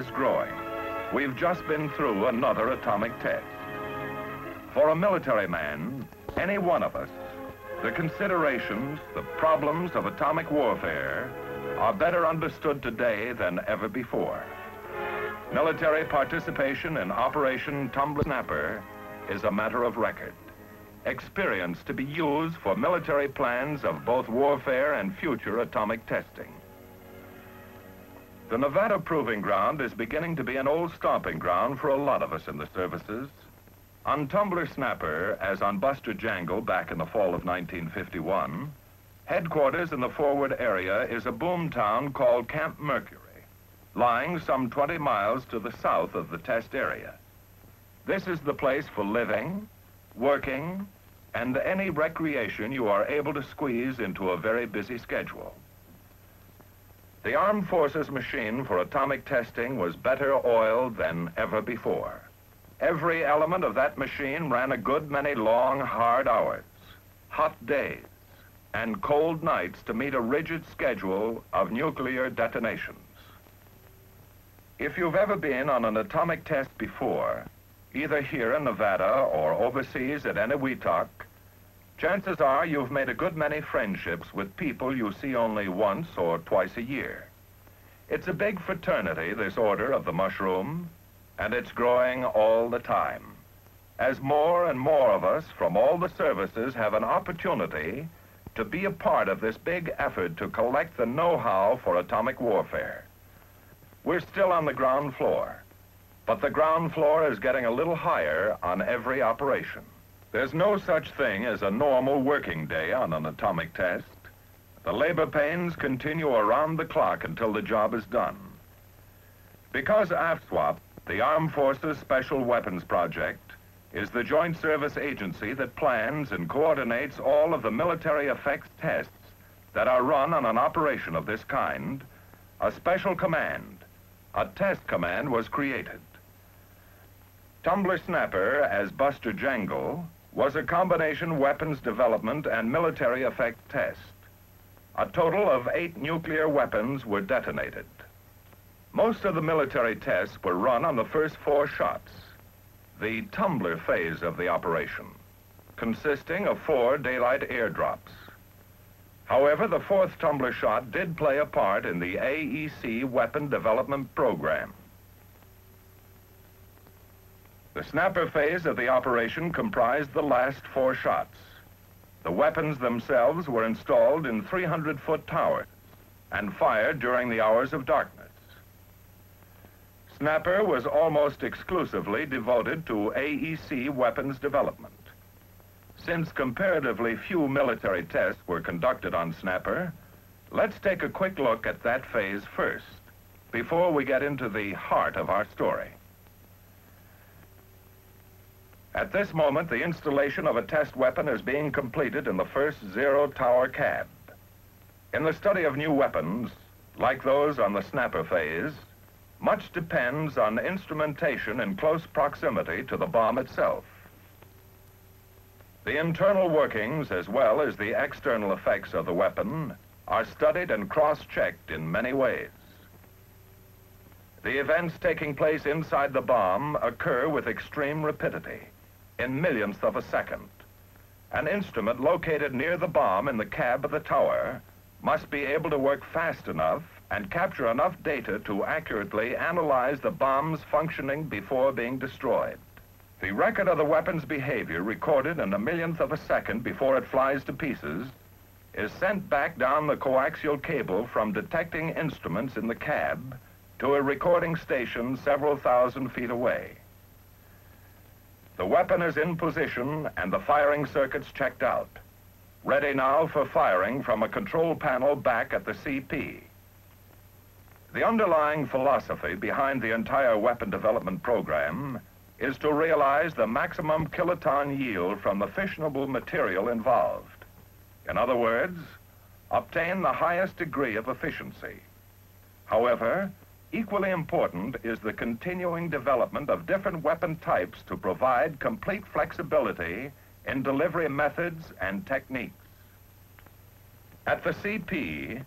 is growing. We've just been through another atomic test. For a military man, any one of us, the considerations, the problems of atomic warfare are better understood today than ever before. Military participation in Operation Tumbler Snapper is a matter of record. Experience to be used for military plans of both warfare and future atomic testing. The Nevada Proving Ground is beginning to be an old stomping ground for a lot of us in the services. On Tumbler Snapper, as on Buster Jangle back in the fall of 1951, headquarters in the forward area is a boom town called Camp Mercury, lying some 20 miles to the south of the test area. This is the place for living, working, and any recreation you are able to squeeze into a very busy schedule. The Armed Forces machine for atomic testing was better oiled than ever before. Every element of that machine ran a good many long, hard hours, hot days, and cold nights to meet a rigid schedule of nuclear detonations. If you've ever been on an atomic test before, either here in Nevada or overseas at Eniwetok, chances are you've made a good many friendships with people you see only once or twice a year. It's a big fraternity, this order of the mushroom, and it's growing all the time. As more and more of us from all the services have an opportunity to be a part of this big effort to collect the know-how for atomic warfare. We're still on the ground floor, but the ground floor is getting a little higher on every operation. There's no such thing as a normal working day on an atomic test. The labor pains continue around the clock until the job is done. Because AFSWP, the Armed Forces Special Weapons Project, is the joint service agency that plans and coordinates all of the military effects tests that are run on an operation of this kind, a special command, a test command was created. Tumbler Snapper, as Buster Jangle, was a combination weapons development and military effect test. A total of eight nuclear weapons were detonated. Most of the military tests were run on the first four shots, the tumbler phase of the operation, consisting of four daylight airdrops. However, the fourth tumbler shot did play a part in the AEC weapon development program. The snapper phase of the operation comprised the last four shots. The weapons themselves were installed in 300-foot towers and fired during the hours of darkness. Snapper was almost exclusively devoted to AEC weapons development. Since comparatively few military tests were conducted on Snapper, let's take a quick look at that phase first, before we get into the heart of our story. At this moment, the installation of a test weapon is being completed in the first zero tower cab. In the study of new weapons, like those on the snapper phase, much depends on instrumentation in close proximity to the bomb itself. The internal workings, as well as the external effects of the weapon, are studied and cross-checked in many ways. The events taking place inside the bomb occur with extreme rapidity in millionths of a second. An instrument located near the bomb in the cab of the tower must be able to work fast enough and capture enough data to accurately analyze the bomb's functioning before being destroyed. The record of the weapon's behavior recorded in a millionth of a second before it flies to pieces is sent back down the coaxial cable from detecting instruments in the cab to a recording station several thousand feet away. The weapon is in position and the firing circuits checked out. Ready now for firing from a control panel back at the CP. The underlying philosophy behind the entire weapon development program is to realize the maximum kiloton yield from the fissionable material involved. In other words, obtain the highest degree of efficiency. However, Equally important is the continuing development of different weapon types to provide complete flexibility in delivery methods and techniques. At the CP,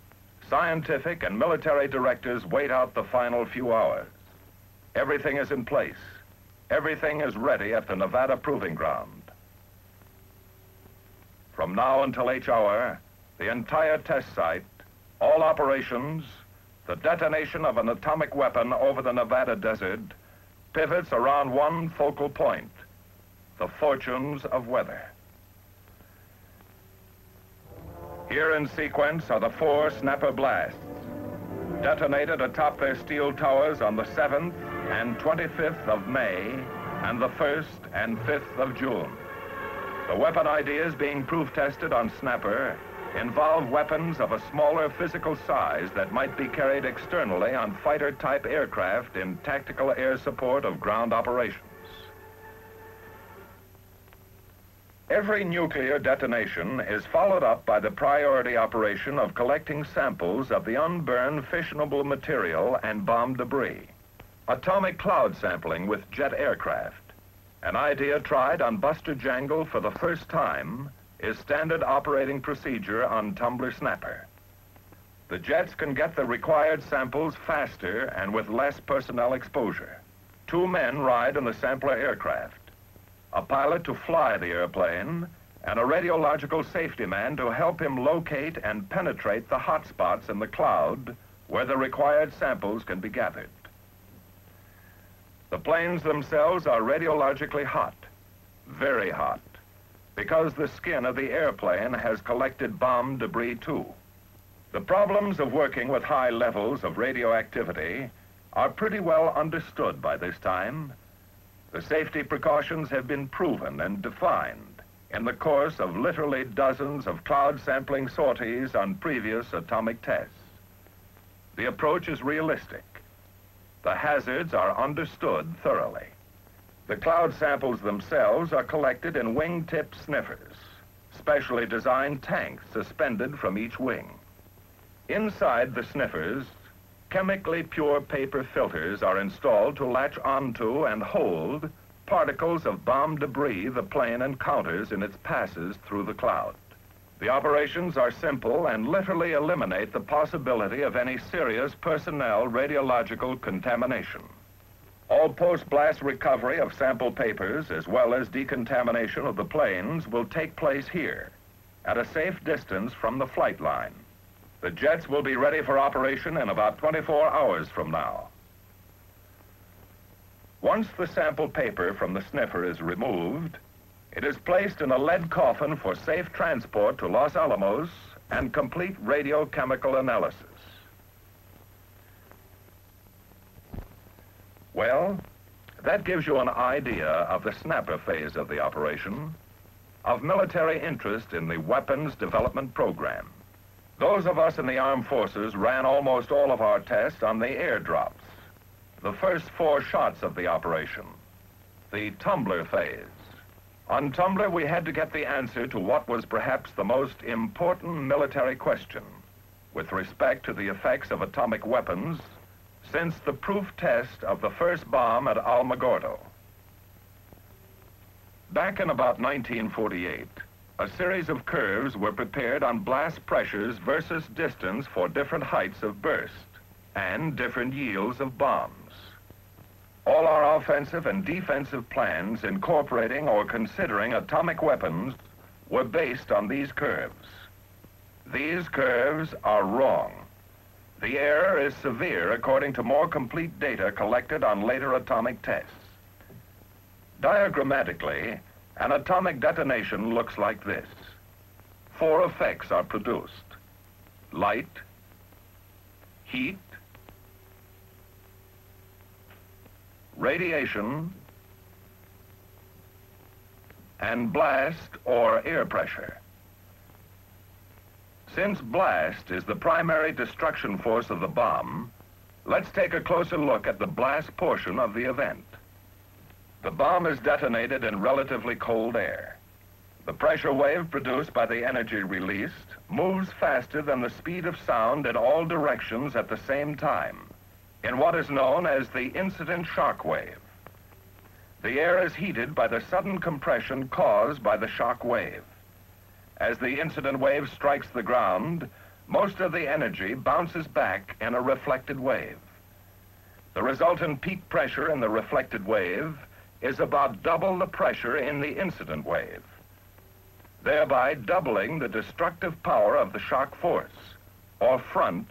scientific and military directors wait out the final few hours. Everything is in place. Everything is ready at the Nevada Proving Ground. From now until each hour, the entire test site, all operations, the detonation of an atomic weapon over the Nevada desert pivots around one focal point, the fortunes of weather. Here in sequence are the four snapper blasts, detonated atop their steel towers on the 7th and 25th of May and the 1st and 5th of June. The weapon ideas being proof tested on Snapper involve weapons of a smaller physical size that might be carried externally on fighter-type aircraft in tactical air support of ground operations. Every nuclear detonation is followed up by the priority operation of collecting samples of the unburned fissionable material and bomb debris. Atomic cloud sampling with jet aircraft. An idea tried on Buster Jangle for the first time is standard operating procedure on Tumbler Snapper. The jets can get the required samples faster and with less personnel exposure. Two men ride in the sampler aircraft. A pilot to fly the airplane and a radiological safety man to help him locate and penetrate the hot spots in the cloud where the required samples can be gathered. The planes themselves are radiologically hot, very hot because the skin of the airplane has collected bomb debris too. The problems of working with high levels of radioactivity are pretty well understood by this time. The safety precautions have been proven and defined in the course of literally dozens of cloud sampling sorties on previous atomic tests. The approach is realistic. The hazards are understood thoroughly. The cloud samples themselves are collected in wingtip sniffers, specially designed tanks suspended from each wing. Inside the sniffers, chemically pure paper filters are installed to latch onto and hold particles of bomb debris the plane encounters in its passes through the cloud. The operations are simple and literally eliminate the possibility of any serious personnel radiological contamination. All post-blast recovery of sample papers, as well as decontamination of the planes, will take place here, at a safe distance from the flight line. The jets will be ready for operation in about 24 hours from now. Once the sample paper from the sniffer is removed, it is placed in a lead coffin for safe transport to Los Alamos and complete radiochemical analysis. Well, that gives you an idea of the snapper phase of the operation, of military interest in the weapons development program. Those of us in the armed forces ran almost all of our tests on the airdrops, the first four shots of the operation, the tumbler phase. On Tumbler, we had to get the answer to what was perhaps the most important military question with respect to the effects of atomic weapons since the proof test of the first bomb at Alamogordo. Back in about 1948, a series of curves were prepared on blast pressures versus distance for different heights of burst and different yields of bombs. All our offensive and defensive plans incorporating or considering atomic weapons were based on these curves. These curves are wrong. The error is severe according to more complete data collected on later atomic tests. Diagrammatically, an atomic detonation looks like this. Four effects are produced. Light, heat, radiation, and blast or air pressure. Since blast is the primary destruction force of the bomb, let's take a closer look at the blast portion of the event. The bomb is detonated in relatively cold air. The pressure wave produced by the energy released moves faster than the speed of sound in all directions at the same time, in what is known as the incident shock wave. The air is heated by the sudden compression caused by the shock wave. As the incident wave strikes the ground, most of the energy bounces back in a reflected wave. The resultant peak pressure in the reflected wave is about double the pressure in the incident wave, thereby doubling the destructive power of the shock force, or front,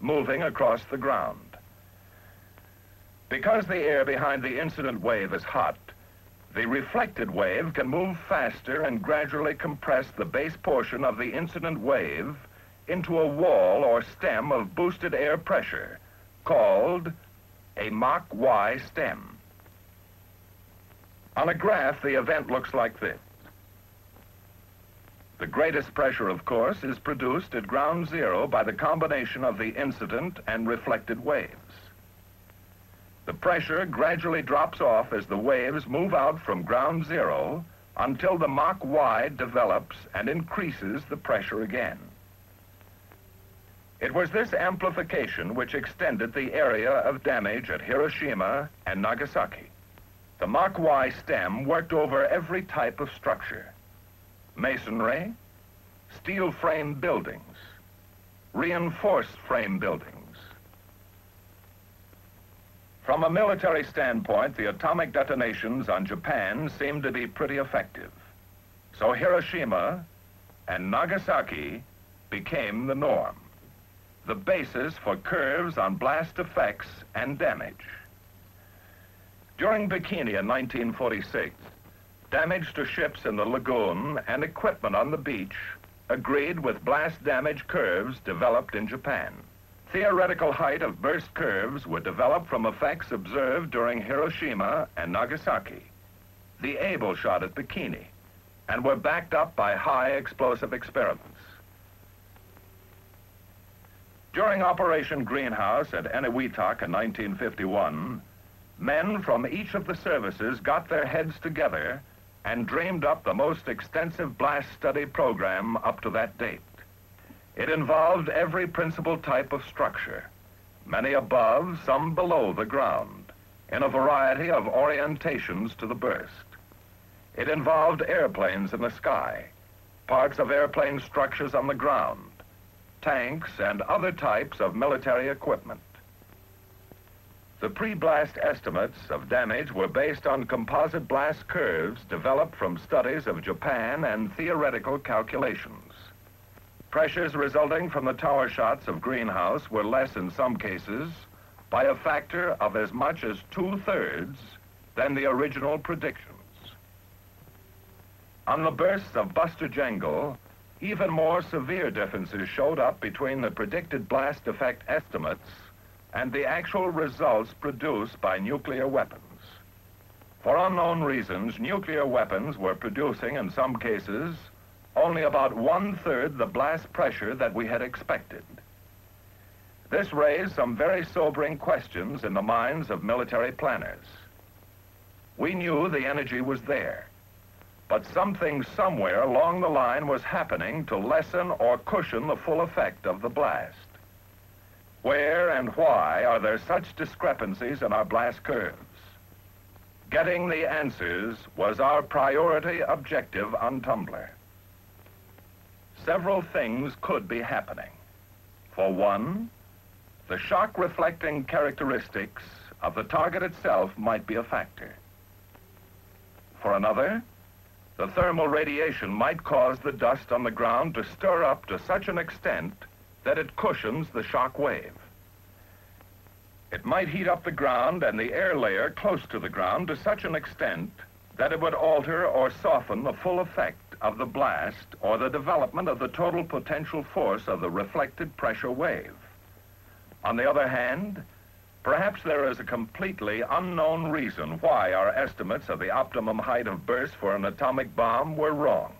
moving across the ground. Because the air behind the incident wave is hot, the reflected wave can move faster and gradually compress the base portion of the incident wave into a wall or stem of boosted air pressure called a Mach Y stem. On a graph, the event looks like this. The greatest pressure, of course, is produced at ground zero by the combination of the incident and reflected waves. The pressure gradually drops off as the waves move out from ground zero until the Mach Y develops and increases the pressure again. It was this amplification which extended the area of damage at Hiroshima and Nagasaki. The Mach Y stem worked over every type of structure. Masonry, steel frame buildings, reinforced frame buildings, from a military standpoint, the atomic detonations on Japan seemed to be pretty effective. So Hiroshima and Nagasaki became the norm, the basis for curves on blast effects and damage. During Bikini in 1946, damage to ships in the lagoon and equipment on the beach agreed with blast damage curves developed in Japan. Theoretical height of burst curves were developed from effects observed during Hiroshima and Nagasaki, the Able shot at Bikini, and were backed up by high explosive experiments. During Operation Greenhouse at Eniwetok in 1951, men from each of the services got their heads together and dreamed up the most extensive blast study program up to that date. It involved every principal type of structure, many above, some below the ground, in a variety of orientations to the burst. It involved airplanes in the sky, parts of airplane structures on the ground, tanks, and other types of military equipment. The pre-blast estimates of damage were based on composite blast curves developed from studies of Japan and theoretical calculations. Pressures resulting from the tower shots of Greenhouse were less in some cases by a factor of as much as two-thirds than the original predictions. On the bursts of Buster Jangle, even more severe differences showed up between the predicted blast effect estimates and the actual results produced by nuclear weapons. For unknown reasons, nuclear weapons were producing, in some cases, only about one-third the blast pressure that we had expected. This raised some very sobering questions in the minds of military planners. We knew the energy was there, but something somewhere along the line was happening to lessen or cushion the full effect of the blast. Where and why are there such discrepancies in our blast curves? Getting the answers was our priority objective on Tumbler several things could be happening. For one, the shock reflecting characteristics of the target itself might be a factor. For another, the thermal radiation might cause the dust on the ground to stir up to such an extent that it cushions the shock wave. It might heat up the ground and the air layer close to the ground to such an extent that it would alter or soften the full effect of the blast or the development of the total potential force of the reflected pressure wave. On the other hand, perhaps there is a completely unknown reason why our estimates of the optimum height of burst for an atomic bomb were wrong.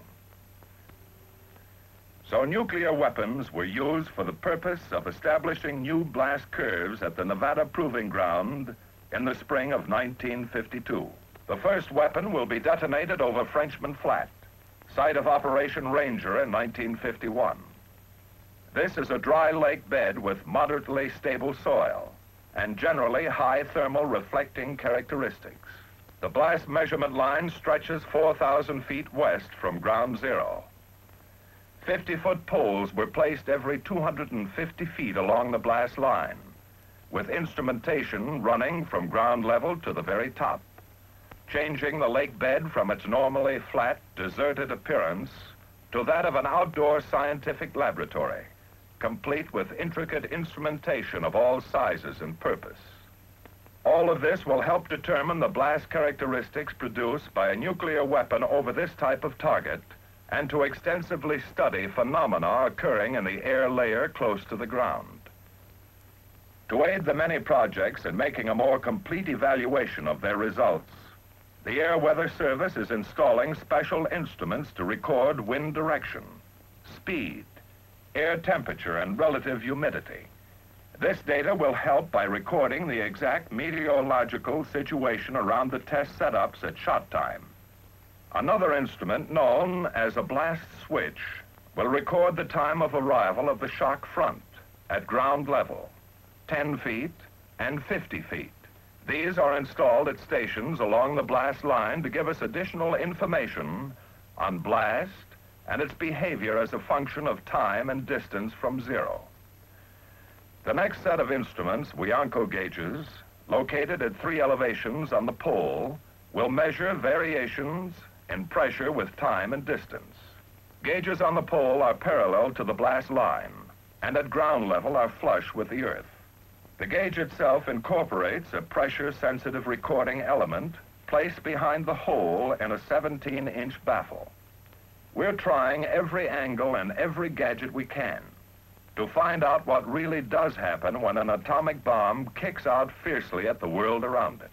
So nuclear weapons were used for the purpose of establishing new blast curves at the Nevada Proving Ground in the spring of 1952. The first weapon will be detonated over Frenchman Flat site of Operation Ranger in 1951. This is a dry lake bed with moderately stable soil and generally high thermal reflecting characteristics. The blast measurement line stretches 4,000 feet west from ground zero. 50-foot poles were placed every 250 feet along the blast line, with instrumentation running from ground level to the very top, changing the lake bed from its normally flat, deserted appearance to that of an outdoor scientific laboratory, complete with intricate instrumentation of all sizes and purpose. All of this will help determine the blast characteristics produced by a nuclear weapon over this type of target and to extensively study phenomena occurring in the air layer close to the ground. To aid the many projects in making a more complete evaluation of their results, the Air Weather Service is installing special instruments to record wind direction, speed, air temperature, and relative humidity. This data will help by recording the exact meteorological situation around the test setups at shot time. Another instrument known as a blast switch will record the time of arrival of the shock front at ground level, 10 feet and 50 feet. These are installed at stations along the blast line to give us additional information on blast and its behavior as a function of time and distance from zero. The next set of instruments, Wiancko gauges, located at three elevations on the pole, will measure variations in pressure with time and distance. Gauges on the pole are parallel to the blast line, and at ground level are flush with the earth. The gauge itself incorporates a pressure-sensitive recording element placed behind the hole in a 17-inch baffle. We're trying every angle and every gadget we can to find out what really does happen when an atomic bomb kicks out fiercely at the world around it.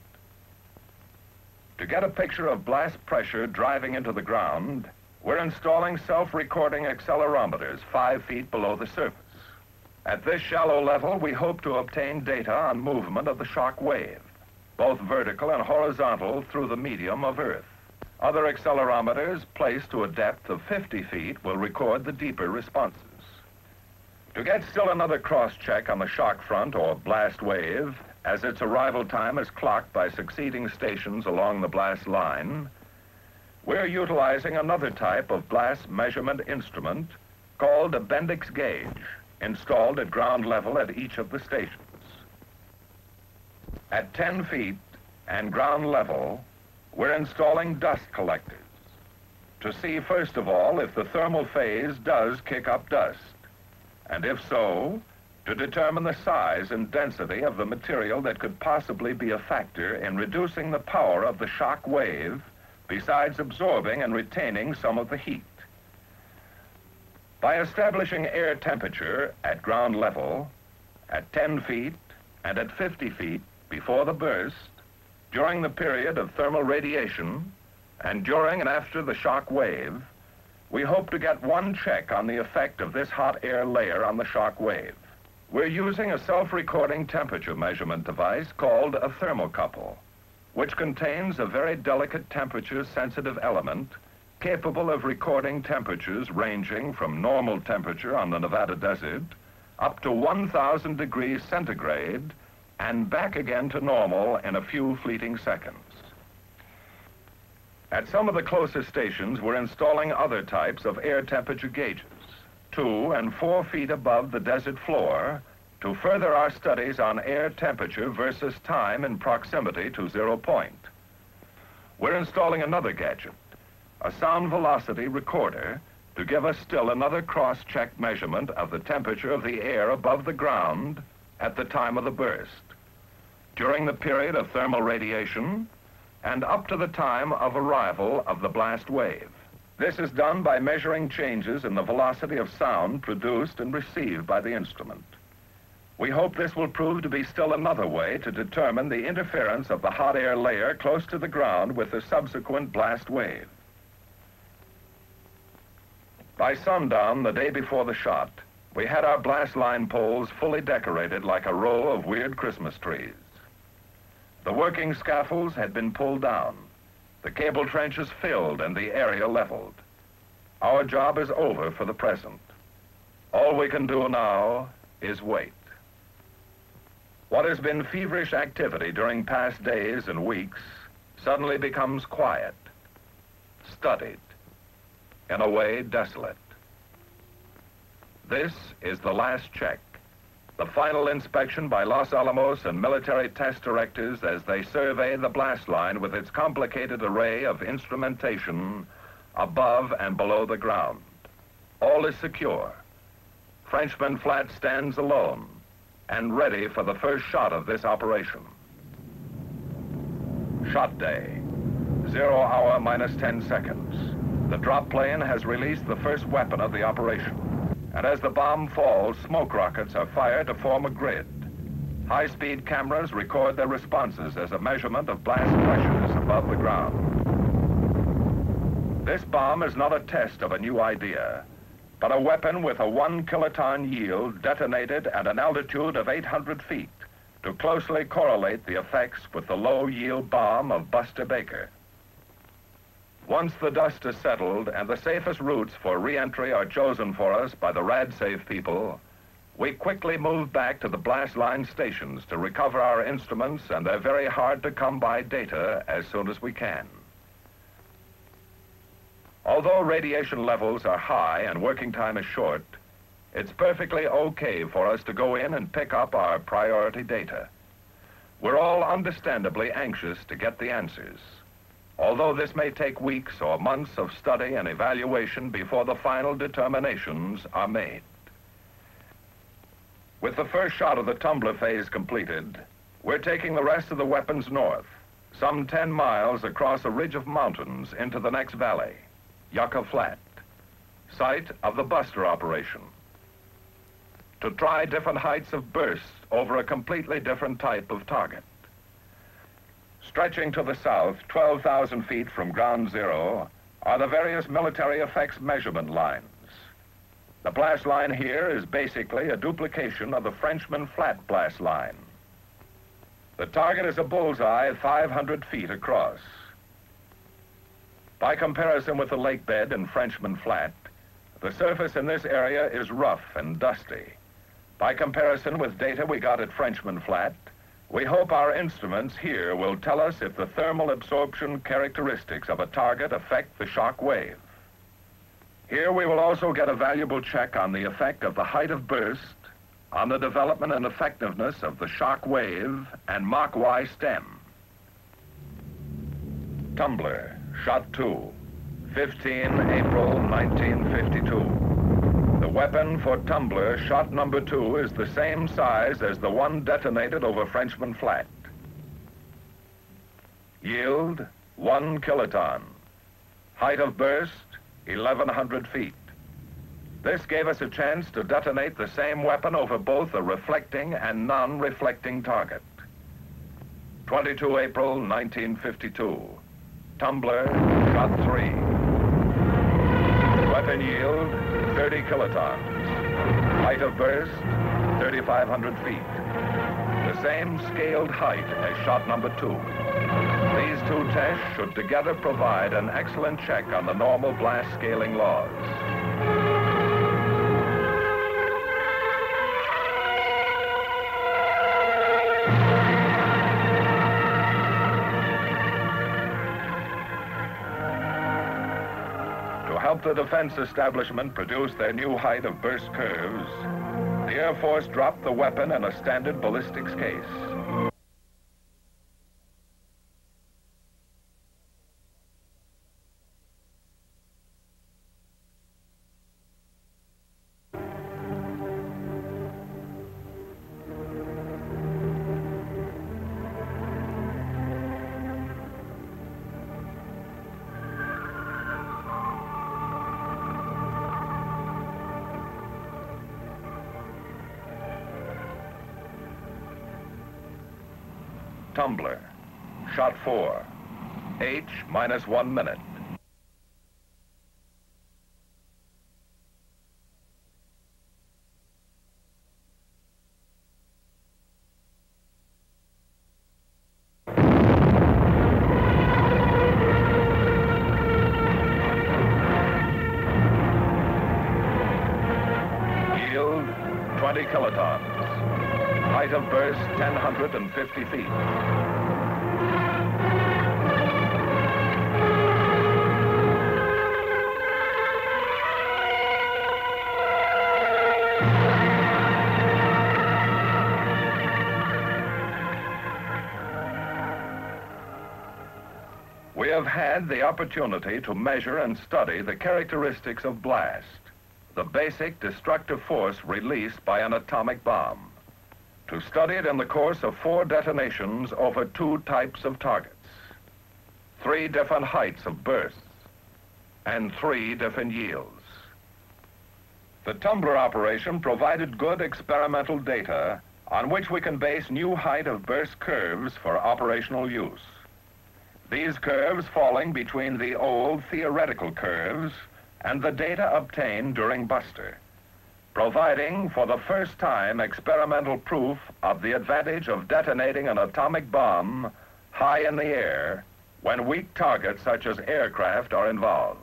To get a picture of blast pressure driving into the ground, we're installing self-recording accelerometers five feet below the surface. At this shallow level, we hope to obtain data on movement of the shock wave, both vertical and horizontal through the medium of Earth. Other accelerometers placed to a depth of 50 feet will record the deeper responses. To get still another cross-check on the shock front or blast wave, as its arrival time is clocked by succeeding stations along the blast line, we're utilizing another type of blast measurement instrument called a Bendix gauge, installed at ground level at each of the stations. At 10 feet and ground level, we're installing dust collectors to see, first of all, if the thermal phase does kick up dust, and if so, to determine the size and density of the material that could possibly be a factor in reducing the power of the shock wave, besides absorbing and retaining some of the heat. By establishing air temperature at ground level, at 10 feet and at 50 feet before the burst, during the period of thermal radiation, and during and after the shock wave, we hope to get one check on the effect of this hot air layer on the shock wave. We're using a self-recording temperature measurement device called a thermocouple, which contains a very delicate temperature-sensitive element capable of recording temperatures ranging from normal temperature on the Nevada desert up to 1,000 degrees centigrade and back again to normal in a few fleeting seconds. At some of the closest stations, we're installing other types of air temperature gauges two and four feet above the desert floor to further our studies on air temperature versus time in proximity to zero point. We're installing another gadget, a sound velocity recorder, to give us still another cross-check measurement of the temperature of the air above the ground at the time of the burst, during the period of thermal radiation, and up to the time of arrival of the blast wave. This is done by measuring changes in the velocity of sound produced and received by the instrument. We hope this will prove to be still another way to determine the interference of the hot air layer close to the ground with the subsequent blast wave. By sundown the day before the shot, we had our blast line poles fully decorated like a row of weird Christmas trees. The working scaffolds had been pulled down. The cable trenches filled and the area leveled. Our job is over for the present. All we can do now is wait. What has been feverish activity during past days and weeks suddenly becomes quiet, studied, in a way desolate. This is the last check. The final inspection by Los Alamos and military test directors as they survey the blast line with its complicated array of instrumentation above and below the ground. All is secure. Frenchman Flat stands alone and ready for the first shot of this operation. Shot day. Zero hour minus 10 seconds. The drop plane has released the first weapon of the operation. And as the bomb falls, smoke rockets are fired to form a grid. High-speed cameras record their responses as a measurement of blast pressures above the ground. This bomb is not a test of a new idea, but a weapon with a one kiloton yield detonated at an altitude of 800 feet to closely correlate the effects with the low yield bomb of Buster Baker. Once the dust is settled and the safest routes for reentry are chosen for us by the RadSafe people, we quickly move back to the blast line stations to recover our instruments and their very hard to come by data as soon as we can. Although radiation levels are high and working time is short, it's perfectly okay for us to go in and pick up our priority data. We're all understandably anxious to get the answers although this may take weeks or months of study and evaluation before the final determinations are made. With the first shot of the tumbler phase completed, we're taking the rest of the weapons north, some 10 miles across a ridge of mountains into the next valley, Yucca Flat, site of the Buster operation, to try different heights of bursts over a completely different type of target. Stretching to the south, 12,000 feet from ground zero, are the various military effects measurement lines. The blast line here is basically a duplication of the Frenchman flat blast line. The target is a bullseye 500 feet across. By comparison with the lake bed in Frenchman Flat, the surface in this area is rough and dusty. By comparison with data we got at Frenchman Flat, we hope our instruments here will tell us if the thermal absorption characteristics of a target affect the shock wave. Here we will also get a valuable check on the effect of the height of burst, on the development and effectiveness of the shock wave and Mach Y stem. Tumbler, shot two, 15 April 1952. The weapon for Tumbler, shot number two, is the same size as the one detonated over Frenchman Flat. Yield, one kiloton. Height of burst, 1,100 feet. This gave us a chance to detonate the same weapon over both a reflecting and non-reflecting target. 22 April 1952. Tumbler, shot three. Weapon yield, 30 kilotons. Height of burst, 3,500 feet. The same scaled height as shot number two. These two tests should together provide an excellent check on the normal blast scaling laws. The defense establishment produced their new height of burst curves, the Air Force dropped the weapon in a standard ballistics case. Shot four. H minus one minute. Yield, 20 kilotons. Height of burst, 1,050 feet. The opportunity to measure and study the characteristics of blast, the basic destructive force released by an atomic bomb. To study it in the course of four detonations over two types of targets, three different heights of bursts, and three different yields. The tumbler operation provided good experimental data on which we can base new height of burst curves for operational use. These curves falling between the old theoretical curves and the data obtained during Buster, providing for the first time experimental proof of the advantage of detonating an atomic bomb high in the air when weak targets such as aircraft are involved.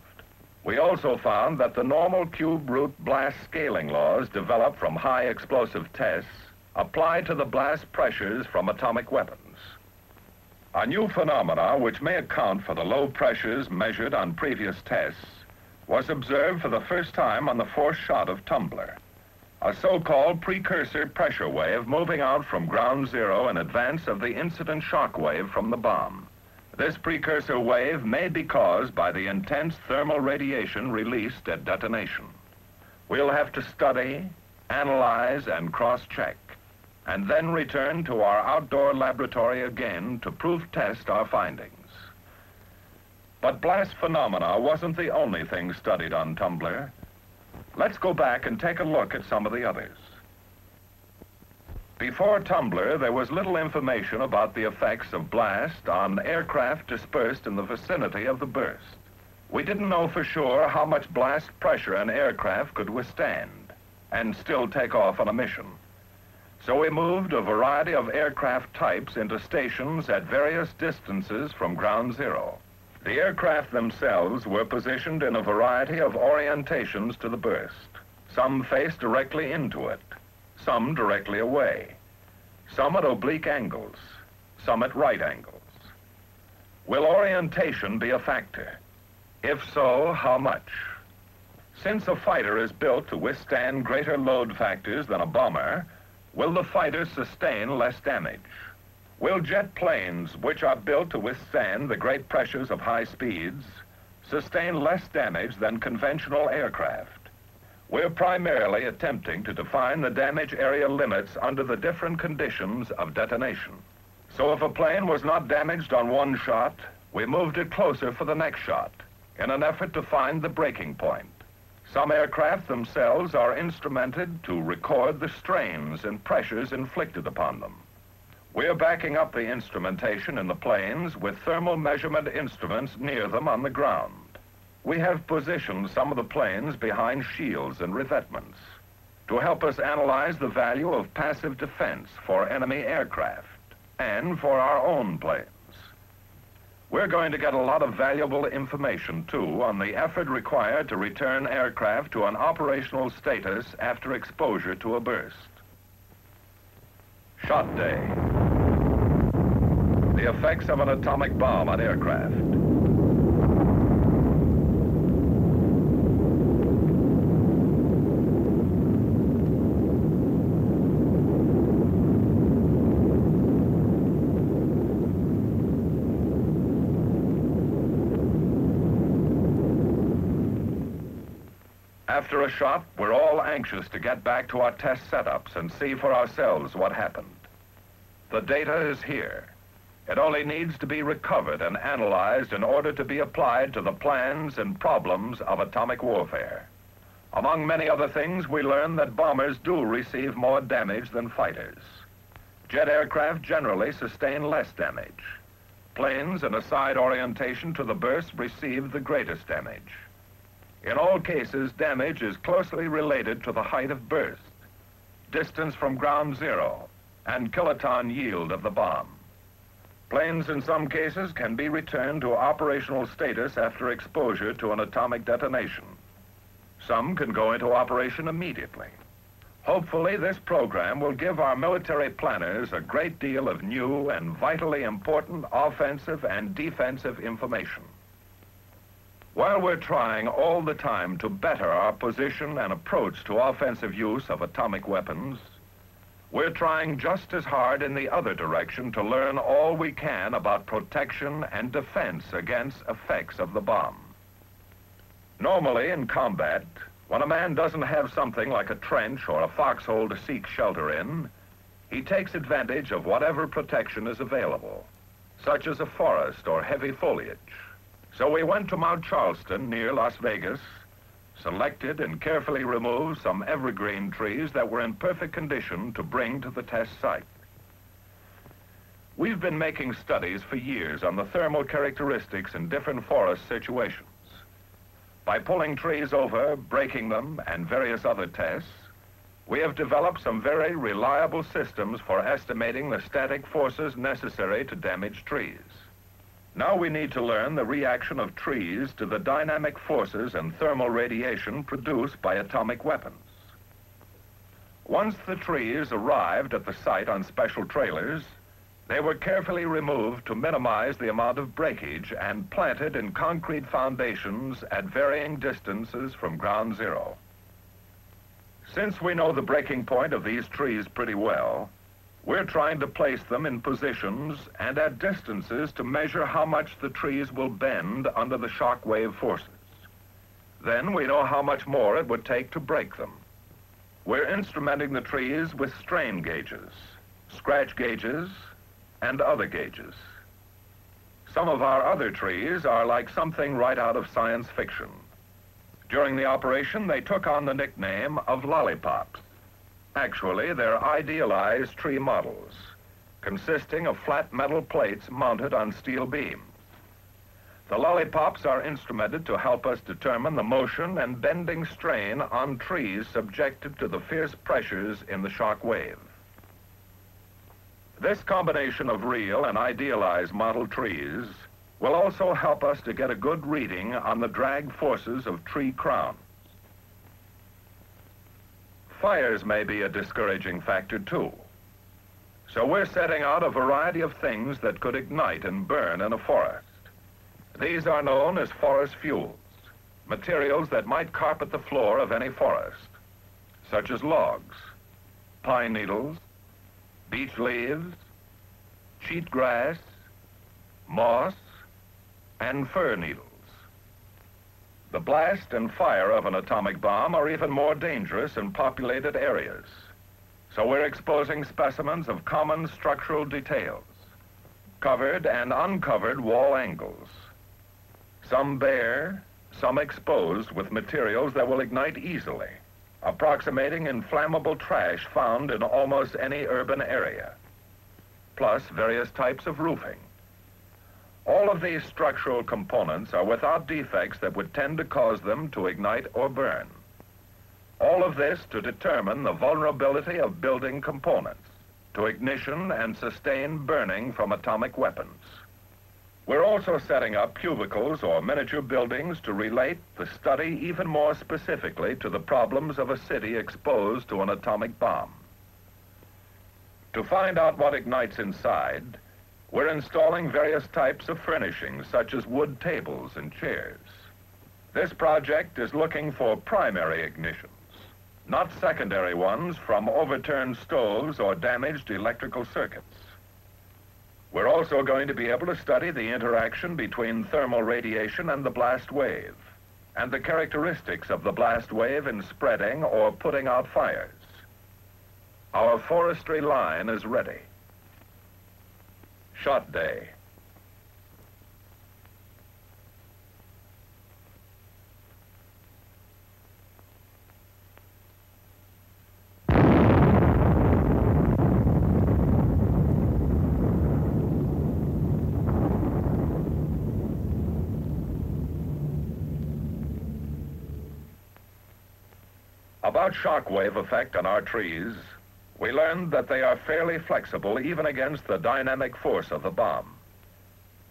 We also found that the normal cube root blast scaling laws developed from high explosive tests apply to the blast pressures from atomic weapons. A new phenomena which may account for the low pressures measured on previous tests was observed for the first time on the fourth shot of Tumbler. A so-called precursor pressure wave moving out from ground zero in advance of the incident shock wave from the bomb. This precursor wave may be caused by the intense thermal radiation released at detonation. We'll have to study, analyze, and cross-check, and then return to our outdoor laboratory again to proof test our findings. But blast phenomena wasn't the only thing studied on Tumbler. Let's go back and take a look at some of the others. Before Tumbler, there was little information about the effects of blast on aircraft dispersed in the vicinity of the burst. We didn't know for sure how much blast pressure an aircraft could withstand and still take off on a mission. So we moved a variety of aircraft types into stations at various distances from ground zero. The aircraft themselves were positioned in a variety of orientations to the burst. Some faced directly into it, some directly away, some at oblique angles, some at right angles. Will orientation be a factor? If so, how much? Since a fighter is built to withstand greater load factors than a bomber, will the fighter sustain less damage? Will jet planes, which are built to withstand the great pressures of high speeds, sustain less damage than conventional aircraft? We're primarily attempting to define the damage area limits under the different conditions of detonation. So if a plane was not damaged on one shot, we moved it closer for the next shot in an effort to find the breaking point. Some aircraft themselves are instrumented to record the strains and pressures inflicted upon them. We're backing up the instrumentation in the planes with thermal measurement instruments near them on the ground we have positioned some of the planes behind shields and revetments to help us analyze the value of passive defense for enemy aircraft and for our own planes. We're going to get a lot of valuable information, too, on the effort required to return aircraft to an operational status after exposure to a burst. Shot day. The effects of an atomic bomb on aircraft. After a shot, we're all anxious to get back to our test setups and see for ourselves what happened. The data is here. It only needs to be recovered and analyzed in order to be applied to the plans and problems of atomic warfare. Among many other things, we learn that bombers do receive more damage than fighters. Jet aircraft generally sustain less damage. Planes in a side orientation to the burst receive the greatest damage. In all cases, damage is closely related to the height of burst, distance from ground zero, and kiloton yield of the bomb. Planes in some cases can be returned to operational status after exposure to an atomic detonation. Some can go into operation immediately. Hopefully, this program will give our military planners a great deal of new and vitally important offensive and defensive information. While we're trying all the time to better our position and approach to offensive use of atomic weapons, we're trying just as hard in the other direction to learn all we can about protection and defense against effects of the bomb. Normally in combat, when a man doesn't have something like a trench or a foxhole to seek shelter in, he takes advantage of whatever protection is available, such as a forest or heavy foliage. So we went to Mount Charleston near Las Vegas, selected and carefully removed some evergreen trees that were in perfect condition to bring to the test site. We've been making studies for years on the thermal characteristics in different forest situations. By pulling trees over, breaking them, and various other tests, we have developed some very reliable systems for estimating the static forces necessary to damage trees. Now we need to learn the reaction of trees to the dynamic forces and thermal radiation produced by atomic weapons. Once the trees arrived at the site on special trailers, they were carefully removed to minimize the amount of breakage and planted in concrete foundations at varying distances from ground zero. Since we know the breaking point of these trees pretty well, we're trying to place them in positions and at distances to measure how much the trees will bend under the shock wave forces. Then we know how much more it would take to break them. We're instrumenting the trees with strain gauges, scratch gauges, and other gauges. Some of our other trees are like something right out of science fiction. During the operation, they took on the nickname of lollipops. Actually, they're idealized tree models, consisting of flat metal plates mounted on steel beams. The lollipops are instrumented to help us determine the motion and bending strain on trees subjected to the fierce pressures in the shock wave. This combination of real and idealized model trees will also help us to get a good reading on the drag forces of tree crowns. Fires may be a discouraging factor too. So we're setting out a variety of things that could ignite and burn in a forest. These are known as forest fuels, materials that might carpet the floor of any forest, such as logs, pine needles, beech leaves, cheat grass, moss, and fir needles. The blast and fire of an atomic bomb are even more dangerous in populated areas. So we're exposing specimens of common structural details, covered and uncovered wall angles. Some bare, some exposed with materials that will ignite easily, approximating inflammable trash found in almost any urban area, plus various types of roofing. All of these structural components are without defects that would tend to cause them to ignite or burn. All of this to determine the vulnerability of building components to ignition and sustained burning from atomic weapons. We're also setting up cubicles or miniature buildings to relate the study even more specifically to the problems of a city exposed to an atomic bomb. To find out what ignites inside, we're installing various types of furnishings, such as wood tables and chairs. This project is looking for primary ignitions, not secondary ones from overturned stoves or damaged electrical circuits. We're also going to be able to study the interaction between thermal radiation and the blast wave, and the characteristics of the blast wave in spreading or putting out fires. Our forestry line is ready. Shot Day. About shockwave effect on our trees, we learned that they are fairly flexible even against the dynamic force of the bomb.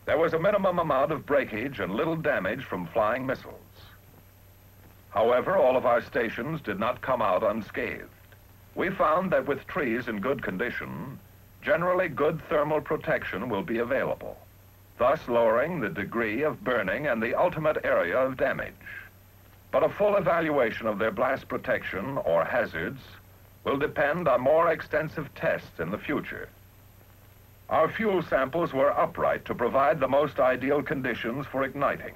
There was a minimum amount of breakage and little damage from flying missiles. However, all of our stations did not come out unscathed. We found that with trees in good condition, generally good thermal protection will be available, thus lowering the degree of burning and the ultimate area of damage. But a full evaluation of their blast protection or hazards will depend on more extensive tests in the future. Our fuel samples were upright to provide the most ideal conditions for igniting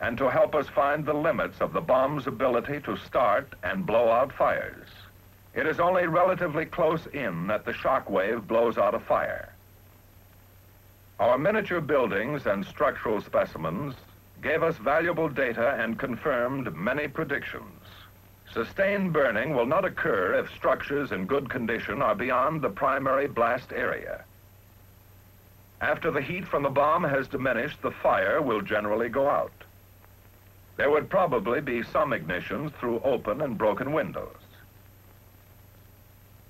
and to help us find the limits of the bomb's ability to start and blow out fires. It is only relatively close in that the shock wave blows out a fire. Our miniature buildings and structural specimens gave us valuable data and confirmed many predictions. Sustained burning will not occur if structures in good condition are beyond the primary blast area. After the heat from the bomb has diminished, the fire will generally go out. There would probably be some ignitions through open and broken windows.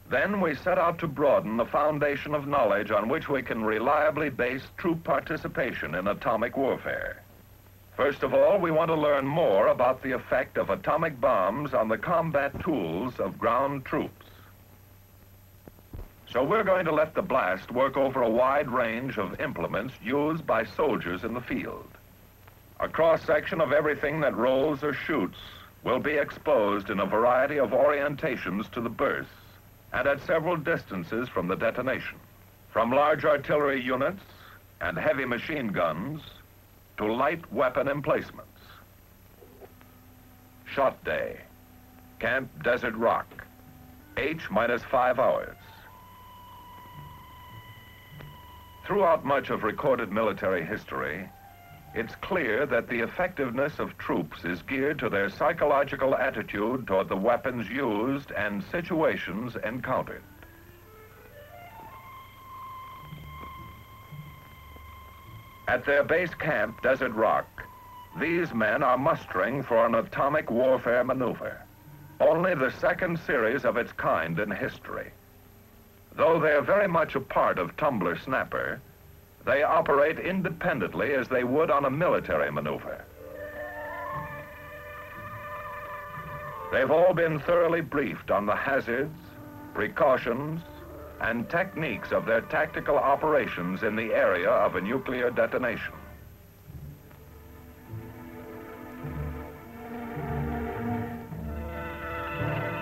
Then we set out to broaden the foundation of knowledge on which we can reliably base troop participation in atomic warfare. First of all, we want to learn more about the effect of atomic bombs on the combat tools of ground troops. So we're going to let the blast work over a wide range of implements used by soldiers in the field. A cross-section of everything that rolls or shoots will be exposed in a variety of orientations to the bursts and at several distances from the detonation. From large artillery units and heavy machine guns to light weapon emplacements. Shot day. Camp Desert Rock. H minus five hours. Throughout much of recorded military history, it's clear that the effectiveness of troops is geared to their psychological attitude toward the weapons used and situations encountered. At their base camp, Desert Rock, these men are mustering for an atomic warfare maneuver, only the second series of its kind in history. Though they're very much a part of Tumbler Snapper, they operate independently as they would on a military maneuver. They've all been thoroughly briefed on the hazards, precautions, and techniques of their tactical operations in the area of a nuclear detonation.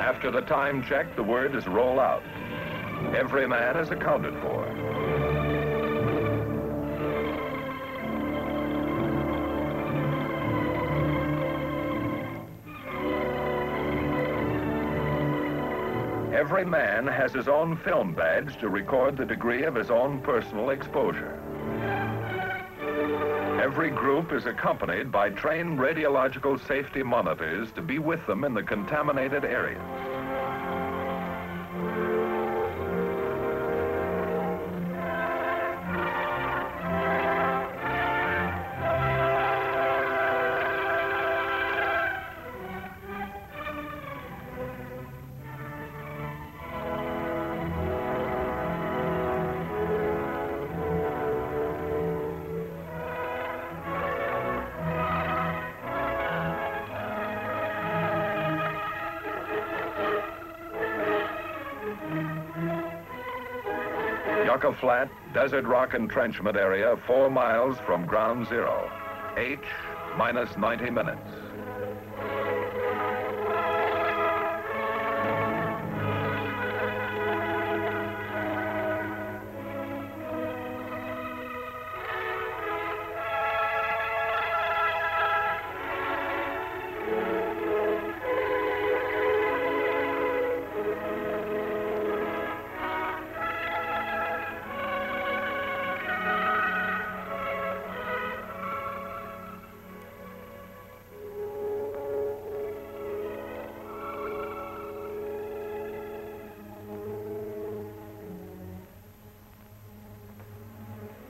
After the time check, the word is roll out. Every man is accounted for. Every man has his own film badge to record the degree of his own personal exposure. Every group is accompanied by trained radiological safety monitors to be with them in the contaminated areas. Flat, Desert Rock Entrenchment Area, four miles from ground zero. H minus 90 minutes.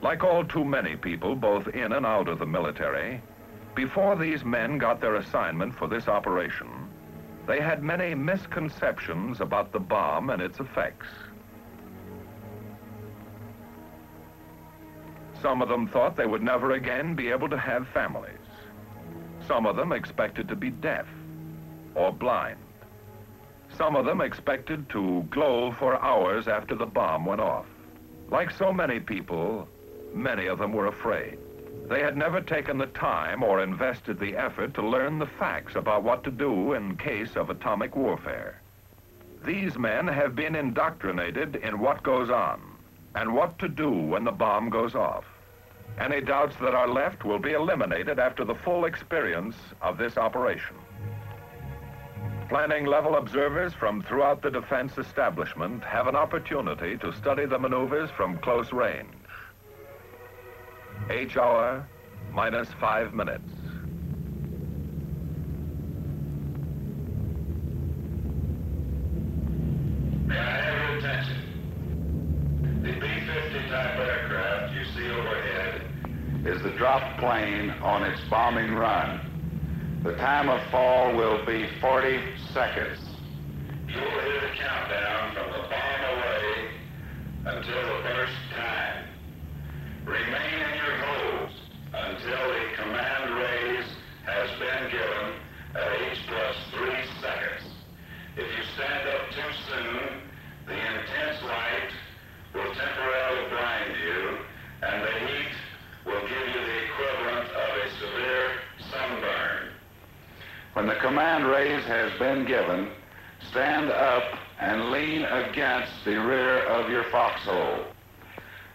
Like all too many people, both in and out of the military, before these men got their assignment for this operation, they had many misconceptions about the bomb and its effects. Some of them thought they would never again be able to have families. Some of them expected to be deaf or blind. Some of them expected to glow for hours after the bomb went off. Like so many people, many of them were afraid. They had never taken the time or invested the effort to learn the facts about what to do in case of atomic warfare. These men have been indoctrinated in what goes on and what to do when the bomb goes off. Any doubts that are left will be eliminated after the full experience of this operation. Planning level observers from throughout the defense establishment have an opportunity to study the maneuvers from close range. H hour minus five minutes. May I have your attention? The B-50 type aircraft you see overhead is the drop plane on its bombing run. The time of fall will be 40 seconds. You will hear the countdown from the bomb away until the first time. Remain in your holds until the command raise has been given at H plus three seconds. If you stand up too soon, the intense light will temporarily blind you, and the heat will give you the equivalent of a severe sunburn. When the command raise has been given, stand up and lean against the rear of your foxhole.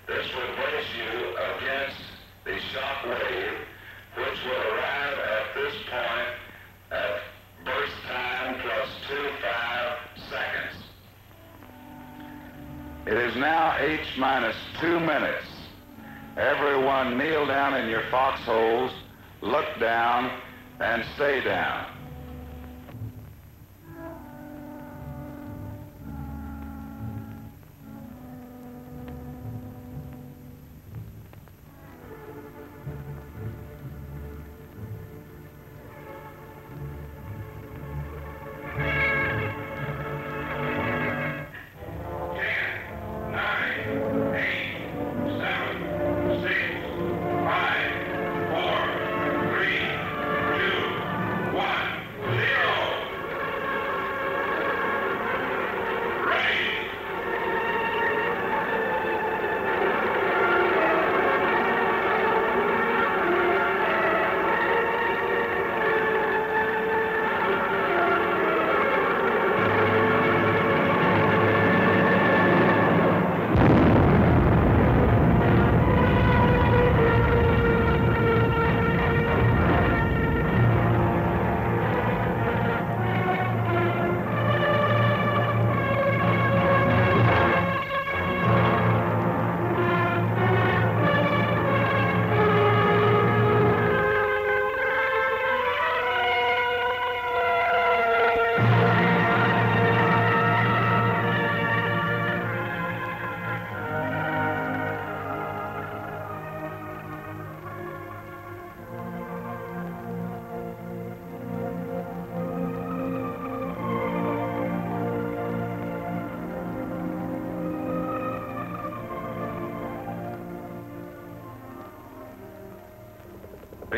This will brace you against the shock wave, which will arrive at this point at burst time plus two five seconds. It is now H minus two minutes. Everyone kneel down in your foxholes, look down, and stay down.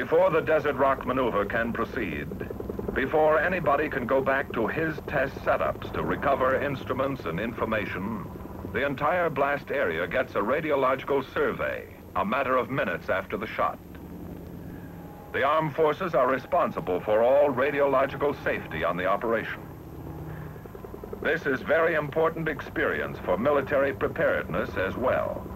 Before the Desert Rock maneuver can proceed, before anybody can go back to his test setups to recover instruments and information, the entire blast area gets a radiological survey a matter of minutes after the shot. The armed forces are responsible for all radiological safety on the operation. This is very important experience for military preparedness as well.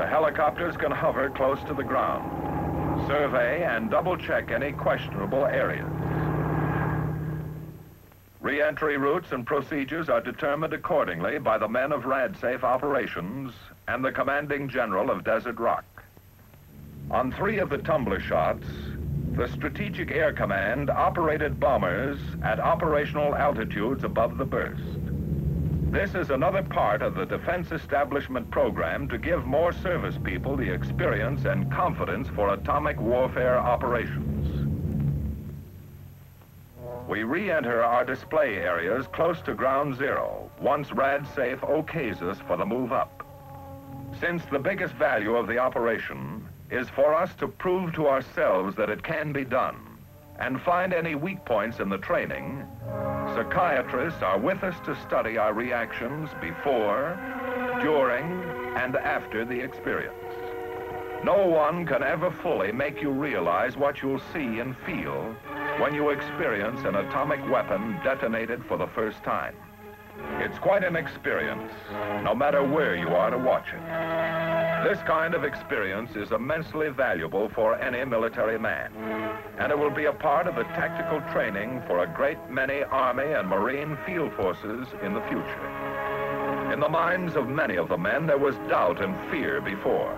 The helicopters can hover close to the ground, survey and double check any questionable areas. Re-entry routes and procedures are determined accordingly by the men of RadSafe operations and the commanding general of Desert Rock. On three of the tumbler shots, the Strategic Air Command operated bombers at operational altitudes above the burst. This is another part of the Defense Establishment program to give more service people the experience and confidence for atomic warfare operations. We re-enter our display areas close to ground zero once RadSafe okays us for the move up. Since the biggest value of the operation is for us to prove to ourselves that it can be done and find any weak points in the training, psychiatrists are with us to study our reactions before, during, and after the experience. No one can ever fully make you realize what you'll see and feel when you experience an atomic weapon detonated for the first time. It's quite an experience, no matter where you are to watch it. This kind of experience is immensely valuable for any military man, and it will be a part of the tactical training for a great many Army and Marine field forces in the future. In the minds of many of the men, there was doubt and fear before.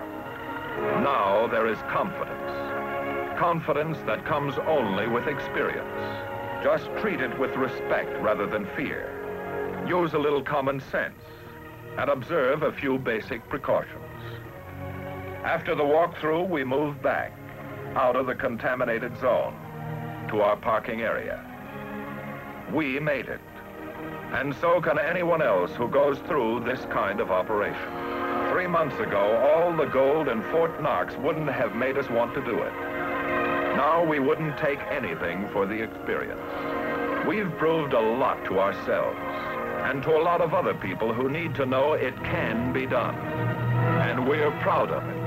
Now there is confidence. Confidence that comes only with experience. Just treat it with respect rather than fear. Use a little common sense and observe a few basic precautions. After the walkthrough, we move back out of the contaminated zone to our parking area. We made it. And so can anyone else who goes through this kind of operation. Three months ago, all the gold in Fort Knox wouldn't have made us want to do it. Now we wouldn't take anything for the experience. We've proved a lot to ourselves and to a lot of other people who need to know it can be done. And we're proud of it.